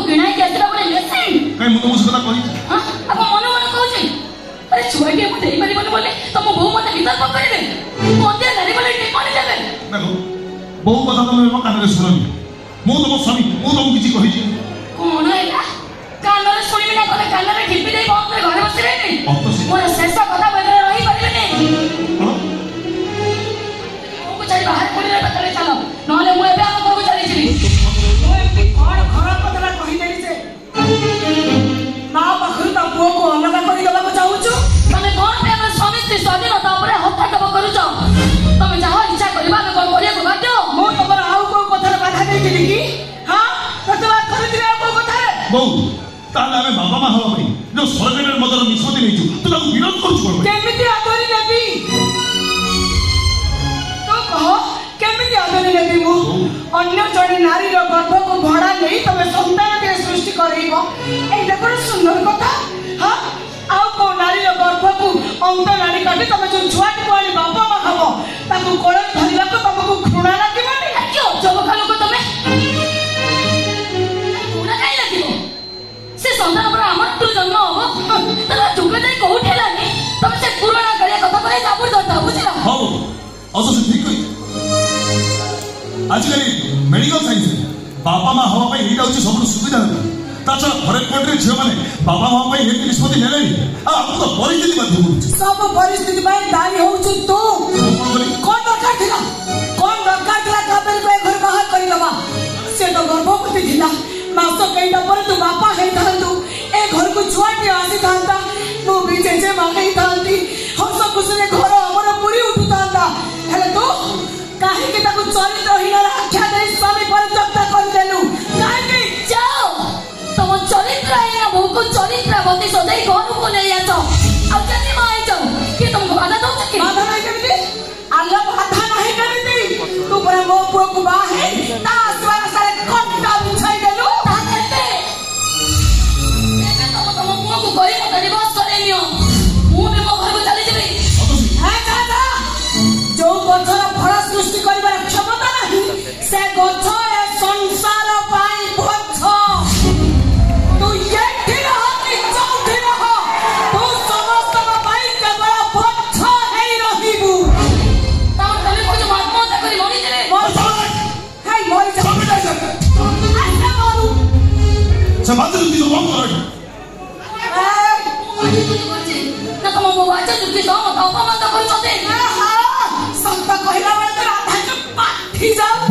ଆପଣଙ୍କୁ କିଣାଇକି ଆସିଲା ଗୋଟେ ମେସିନ୍ କାଇଁ ମୁଁ ତମକୁ ସେ କଥା କହିଲି ଆପଣ ମନେ ମନେ କହୁଛି ଆରେ ଛୁଆଟିଏ ମୁଁ ଦେଇପାରିବନି ବୋଲି ତମ ବୋଉ ମତେ ବିତର୍କ କରିବେ ମୁଁ ଅଧ୍ୟାୟ ଧରିଗଲେ ମରି ଦେବେ ଦେଖ ବୋଉ କଥା ତମେ ମୋ କାନରେ ଶୁଣନି ମୁଁ ତମ ସ୍ୱାମୀ ମୁଁ ତମକୁ କିଛି କହିଛି କଣ ହେଲା କାନରେ ଶୁଣିବି ନା କଲେ କାନରେ ଢିପି ଦେଇ ବନ୍ଧରେ ଘରେ ବସି ରହିବି ମୋର ଶେଷ କଥା ବହୁତ ତାହେଲେ ଆମେ ବାବା ମା ହେବା ପାଇଁ ଯୋଉ ସରକାରୀ ମଦର ମିଶ ଦେଇଛୁ ତୁ ତାକୁ ବିରୋଧ କରୁଛୁ କ'ଣ କେମିତି ଆଦରି ନେବି କେମିତି ଆଦରି ନେବି ମୁଁ ଅନ୍ୟ ଜଣେ ନାରୀର ଗର୍ଭକୁ ଭଡ଼ା ନେଇ ତମେ ସନ୍ତାନଟିଏ ସୃଷ୍ଟି କରେଇବ ଏଇଟା ଗୋଟେ ସୁନ୍ଦର କଥା ହଁ ଆଉ କୋଉ ନାରୀର ଗର୍ଭକୁ ଅନ୍ତ ନାରୀ କାଟି ତମେ ଯୋଉ ଛୁଆଟିକୁ ଆଣି ବାପା ମା অথচ ঠিকই আজকাল মেডিকাল সাইন্সে বাপা মা হওয়া পাই এইটা হচ্ছে সবুজ সুবিধা হবে তাছাড়া ঘরের কোর্টের ঝিওমানে বাপা মা পাই এমনি নিষ্পতি নেলেনি আপনি তো পরিস্থিতি বাধ্য করছে সব পরিস্থিতি পাই দায়ী হচ্ছে তো কোন দরকার ছিল কোন দরকার ছিল কাবেল কই ঘর বাহার করি দবা সে তো গর্ভবতী ছিল মাস কইটা পরে তো বাপা হই থান্তু এ ঘর কো ছুয়াটি আসি থান্তা মু বি চেচে মা হই হস খুশি Sorry. sa battery bisa lama lagi na kamamuwacha yung kita mo tao pa man ako yung atin. Saan pa ko hilawan na ito lahat? Hanyo pa! Hizab!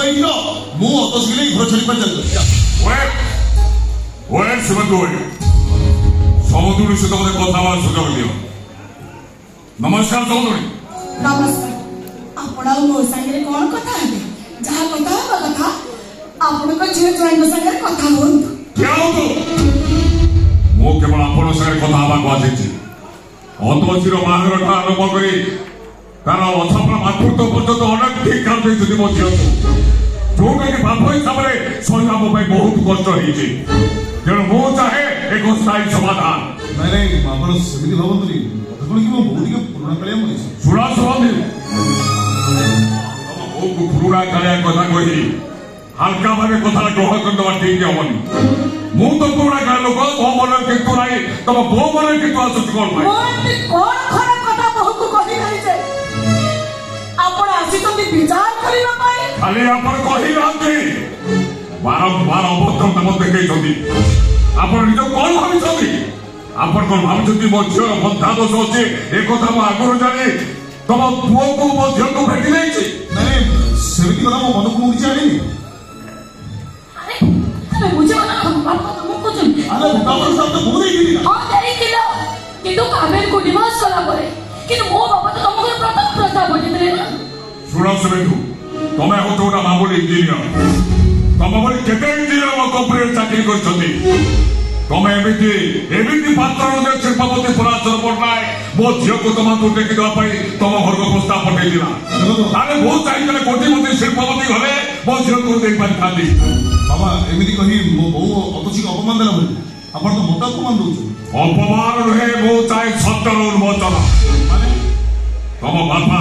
ගොයින්න මූ ඔතොසිල ඉහර චලිපචන්ද ওয়েট সেবান্ত ওয়েট সমদুরি সে କଥା কথা ସୁଯୋଗ ଦିଅ ନମସ୍କାର নমস্কার সমদুরি নমস্কার আপনার মো সাঙ্গে কোন কথা হবে যাহা কথা হবা ଆପଣଙ୍କ ଝିଅ ଜୟଙ୍କ ସାଙ୍ଗରେ କଥା ହୁଅନ୍ତୁ ମୁଁ କେବଳ ଆପଣଙ୍କ ସାଙ୍ଗରେ କଥା ହେବାକୁ ଆସିଛି ଅନ୍ତୋଷୀର ବାହାଘରଟା ଆରମ୍ଭ କରି କାରଣ ଅସଫଳ ମାତୃତ୍ୱ ପର୍ଯ୍ୟନ୍ତ ଅନେକ ଠିକ୍ କାମ ଦେଇଛନ୍ତି ମୋ ଝିଅକୁ ଯୋଉଟାକି ବାପ ହିସାବରେ ସହିବା ମୋ ପାଇଁ ବହୁତ କଷ୍ଟ ହେଇଛି ତେଣୁ ମୁଁ ଚାହେଁ ଏକ ସ୍ଥାୟୀ ସମାଧାନ ନାଇଁ ନାଇଁ ଆପଣ ସେମିତି ଭାବନ୍ତୁନି କ'ଣ କି ମୋ ବୋଉ ଟିକେ ପୁରୁଣା କାଳିଆ ମଣିଷ ଶୁଣା ଶୁଣନ୍ତି ବୋଉକୁ ପୁରୁଣା କାଳିଆ କଥା କହି ହାଲକା ଭାବେ କଥାଟା ଗ୍ରହଣ କରିଦେବା ଠିକ୍ ହବନି ମୁଁ ତ ପୁରୁଣା କାଳ ଲୋକ ମୋ ମନରେ କିନ୍ତୁ ନାହିଁ ତମ ବୋଉ ମନରେ କିନ୍ତୁ ଆସୁଛି କ'ଣ ପାଇଁ କ'ଣ ଖରାପ ବିଚାର କରିବା ପାଇଁ ଖାଲି ଆପଣ କହିନାହାନ୍ତି ବାରମ୍ବାର ଅଭଦ୍ର ନାମ ଦେଖେଇଛନ୍ତି ଆପଣ ନିଜ କଣ ଭାବିଛନ୍ତି ଆପଣ କଣ ଭାବୁଛନ୍ତି ମୋ ଝିଅର ବନ୍ଧା ଦୋଷ ଅଛି ଏ କଥା ମୁଁ ଆଗରୁ ଜାଣି ତମ ପୁଅକୁ ମୋ ଝିଅକୁ ଭେଟି ଦେଇଛି ସେମିତି କଥା ମୋ ମନକୁ ମୁଁ କିଛି ଆଣିନି আরে বাবার সাথে বলে দিলি না হ্যাঁ দেরি দিল কিন্তু কামের কোডিমা সলা করে কিন্তু ও বাবা তো তোমাকে প্রথম প্রস্তাব হয়ে দিলে না ગુલાબ સમેતુ તમે હું તો ના ତମ ଭଳି କେତେ ଇଞ୍ଜିନିୟର ମୋ କମ୍ପାନୀରେ ଚାକିରି କରିଛନ୍ତି ତମେ ଏମିତି ଏମିତି ପାତ୍ର ଶିଳ୍ପପତି ପରାଶର ପଟ୍ଟନାୟକ ମୋ ଝିଅକୁ ତମକୁ ଦେବା ପାଇଁ ତମ ଘରକୁ ପ୍ରସ୍ତାବ ପଠେଇଥିଲା ତାହେଲେ ମୁଁ ଚାହିଁଥିଲେ କୋଟିପତି ଶିଳ୍ପପତି ଘରେ ମୋ ଝିଅକୁ ଦେଇପାରିଥାନ୍ତି ବାବା ଏମିତି କହି ମୋ ବୋଉ ଅତୁଷିକ ଅପମାନ ଦେଲା ବୋଲି ଆପଣ ତ ମୋତେ ଅପମାନ ଦଉଛନ୍ତି ଅପମାନ ନୁହେଁ ମୁଁ ଚାହେଁ ସତ୍ୟର ଉନ୍ମୋଚନ ତମ ବାପା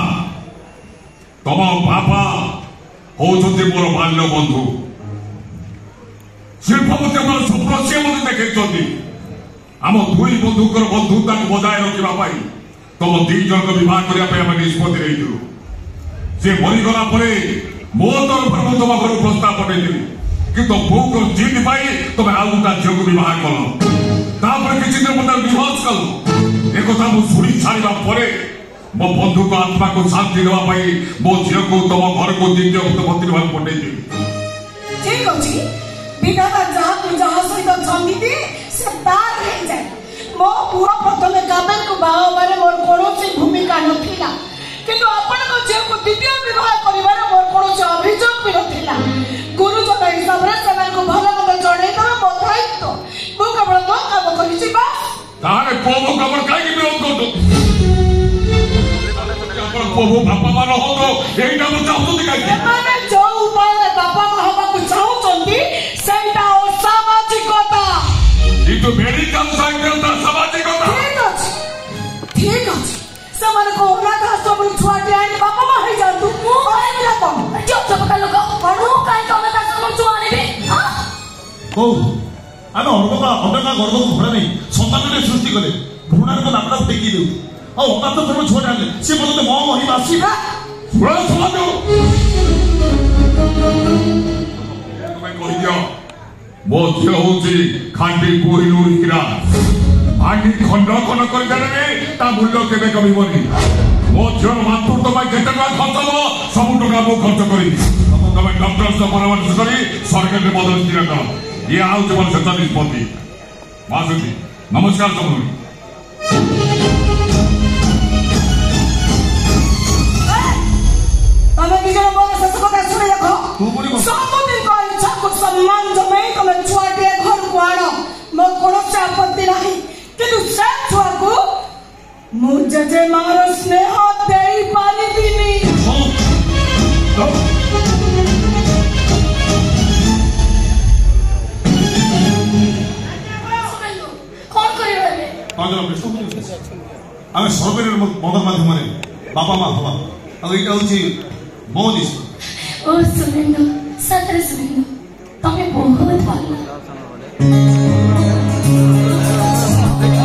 తమ పాప అవుతుంది మన బాల్య బంధు ଶିଳ୍ପପତି ଆମର ସ୍ୱପ୍ନ ସିଏ ମଧ୍ୟ ଦେଖେଇଛନ୍ତି ଆମ ଦୁଇ ବନ୍ଧୁଙ୍କର ବନ୍ଧୁତାକୁ ବଜାୟ ରଖିବା ପାଇଁ ତମ ଦୁଇ ଜଣଙ୍କ ବିବାହ କରିବା ପାଇଁ ଆମେ ନିଷ୍ପତ୍ତି ନେଇଥିଲୁ ସେ ମରିଗଲା ପରେ ମୋ ତରଫରୁ ମୁଁ ତମ ଘରୁ ପ୍ରସ୍ତାବ ପଠେଇଥିଲି କିନ୍ତୁ ବୋଉଙ୍କ ଜିଦ୍ ପାଇଁ ତମେ ଆଉ ଗୋଟା ଝିଅକୁ ବିବାହ କଲ ତାପରେ କିଛି ଦିନ ମୁଁ ତାକୁ ବିଭତ୍ସ କଲ ଏକଥା ମୁଁ ଶୁଣି ସାରିବା ପରେ ମୋ ବନ୍ଧୁଙ୍କ ଆତ୍ମାକୁ ଶାନ୍ତି ଦେବା ପାଇଁ ମୋ ଝିଅକୁ ତମ ଘରକୁ ଦ୍ୱିତୀୟ ମୁଖ୍ୟମନ୍ତ୍ରୀ ଭାବେ ପଠେଇଦେବି ଠିକ ଅଛି ବିଧାତା ଯାହାକୁ ଯାହା ସହିତ ଜମିବେ ସେ ବାର ହେଇଯାଏ ମୋ ପୁଅ ପ୍ରଥମେ କାମେଲକୁ ବାହା ହେବାରେ ମୋର କୌଣସି ଭୂମିକା ନଥିଲା କିନ୍ତୁ ଆପଣଙ୍କ ଝିଅକୁ ଦ୍ୱିତୀୟ ବିବାହ କରିବାରେ ମୋର କୌଣସି ଅଭିଯୋଗ ବି ନଥିଲା ଗୁରୁଜନ ହିସାବରେ ସେମାନଙ୍କୁ ଭଲ ମନ୍ଦ ଜଣେଇ ଦେବା ମୋ ଦାୟିତ୍ୱ ମୁଁ କେବଳ ମୋ କାମ କରିଛି ବାସ୍ ତାହେଲେ ପୁଅ କାମ କାହିଁକି 보고 바빠만 하고 얘기하면 다 없어도 가. 얼마나 좋은 바에 바빠만 하고 좋은 건데 세다 사마지 거다. 이거 매일 감사합니다 사마지 거다. 대거지 대거지 사마는 거 올라가서 우리 좋아하게 아니 바빠만 하자 누구 ଲୋକ 쫓아가려고 바로 가니까 올라가서 우리 좋아하네. 어. আমি অর্ঘকা ଅନୁପମା গর্ব ঘোরা নেই ନାହିଁ সৃষ্টি করে ভ্রূণার উপর আমরা দেখিয়ে দেবো 哦，那这怎么传染的？是不是的毛毛一把气的？突然传到，各位朋友，我就是看的鬼路去了。আগে খন্ড খন্ড করে জানাবে তা মূল্য কেবে কমিবনি ମୋ ଝିଅର ମାତୃତ୍ୱ ପାଇଁ କେତେ ଟଙ୍କା ଖର୍ଚ୍ଚ ହବ ସବୁ ଟଙ୍କା ମୁଁ ଖର୍ଚ୍ଚ କରିବି ତମେ ଡକ୍ଟର ସହ ପରାମର୍ଶ କରି ସରକାରରେ ବଦଳ ସ୍ଥିର କର ଇଏ ଆଉ ଜୀବନ ଶେଷ ନିଷ୍ପତ୍ତି ମାସୁଛି ନମସ୍କାର ସମସ୍ତଙ୍କୁ ସବୁଦିନଙ୍କ ଇଚ୍ଛାକୁ ସମ୍ମାନ ଜମେଇ ତମେ ଛୁଆଟିଏ ଘରକୁ ଆଣ ମୋ କୌଣସି ଆପତ୍ତି ନାହିଁ କିନ୍ତୁ ସେ ଛୁଆକୁ ମୁଁ ଜେଜେମାର ସ୍ନେହ ଦେଇପାରିବିନି আমি সরকারের মদত মাধ্যমে বাবা মা হবা আর এটা হচ্ছে Bom, Lisa. Oh, sou lindo. Sou atrasado. Tome bom. Vamos embora.